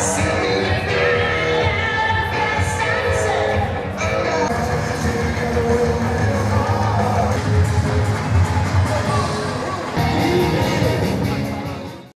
see.